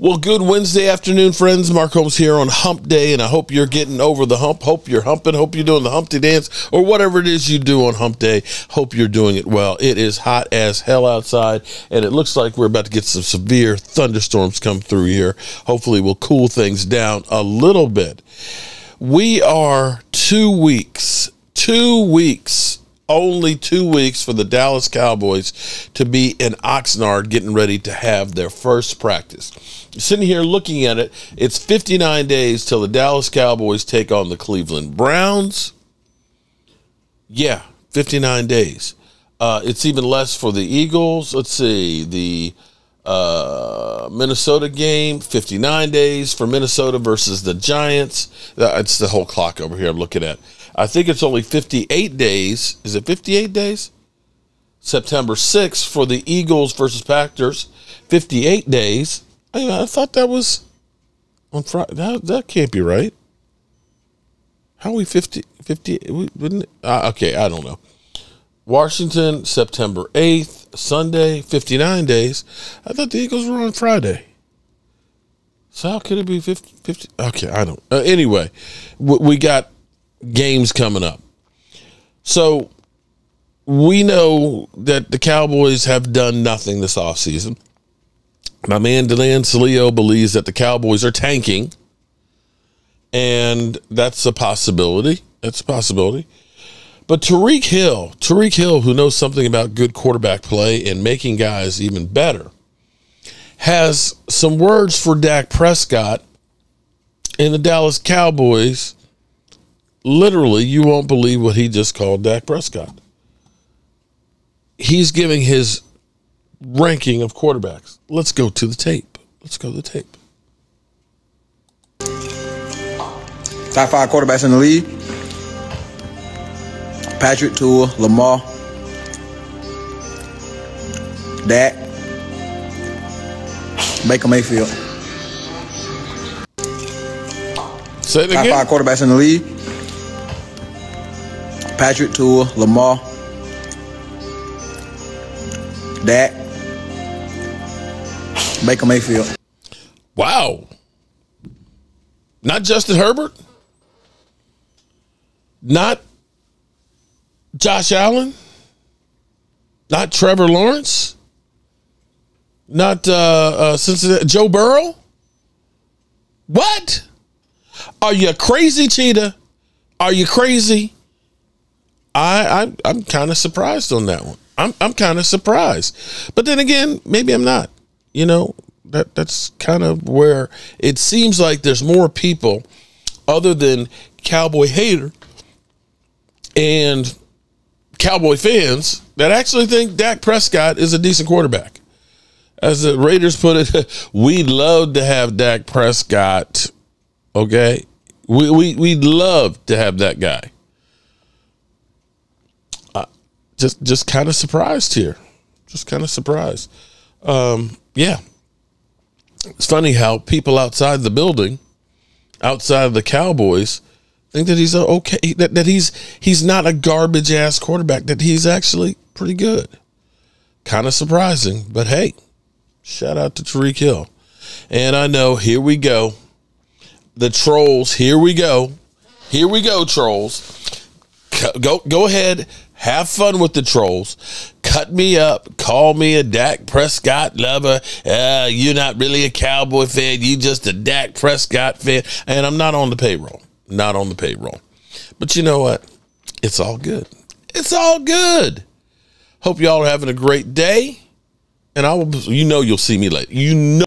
Well, good Wednesday afternoon, friends. Mark Holmes here on Hump Day, and I hope you're getting over the hump. Hope you're humping. Hope you're doing the Humpty dance or whatever it is you do on Hump Day. Hope you're doing it well. It is hot as hell outside, and it looks like we're about to get some severe thunderstorms come through here. Hopefully, we'll cool things down a little bit. We are two weeks, two weeks only two weeks for the Dallas Cowboys to be in Oxnard getting ready to have their first practice. Sitting here looking at it, it's 59 days till the Dallas Cowboys take on the Cleveland Browns. Yeah, 59 days. Uh, it's even less for the Eagles. Let's see, the uh, Minnesota game, 59 days for Minnesota versus the Giants. It's the whole clock over here I'm looking at. I think it's only 58 days. Is it 58 days? September 6th for the Eagles versus Packers. 58 days. I, I thought that was on Friday. That, that can't be right. How are we 50? 50 wouldn't it? Uh, okay, I don't know. Washington, September 8th, Sunday, 59 days. I thought the Eagles were on Friday. So how could it be 50? 50? Okay, I don't. Uh, anyway, we got games coming up. So we know that the Cowboys have done nothing this offseason. My man Delan Salio believes that the Cowboys are tanking, and that's a possibility. That's a possibility. But Tyreek Hill, Tyreek Hill, who knows something about good quarterback play and making guys even better, has some words for Dak Prescott and the Dallas Cowboys literally, you won't believe what he just called Dak Prescott. He's giving his ranking of quarterbacks. Let's go to the tape. Let's go to the tape. Top five quarterbacks in the league Patrick Tua, Lamar, Dak, Baker Mayfield. Say it Top again. five quarterbacks in the league Patrick Tua, Lamar, Dak, Baker Mayfield. Wow. Not Justin Herbert. Not Josh Allen. Not Trevor Lawrence. Not uh, uh, Cincinnati. Joe Burrow. What? Are you crazy, Cheetah? Are you crazy? I, I I'm kind of surprised on that one. I'm I'm kind of surprised, but then again, maybe I'm not. You know, that that's kind of where it seems like there's more people other than cowboy hater and cowboy fans that actually think Dak Prescott is a decent quarterback. As the Raiders put it, we'd love to have Dak Prescott. Okay, we we we'd love to have that guy just just kind of surprised here. Just kind of surprised. Um, yeah, it's funny how people outside the building, outside of the Cowboys, think that he's okay. That that he's he's not a garbage ass quarterback. That he's actually pretty good. Kind of surprising, but hey, shout out to Tyreek Hill. And I know here we go, the trolls. Here we go. Here we go, trolls. Go go ahead have fun with the trolls. Cut me up. Call me a Dak Prescott lover. Uh, you're not really a Cowboy fan. You just a Dak Prescott fan. And I'm not on the payroll. Not on the payroll. But you know what? It's all good. It's all good. Hope y'all are having a great day. And I will, you know, you'll see me later. You know.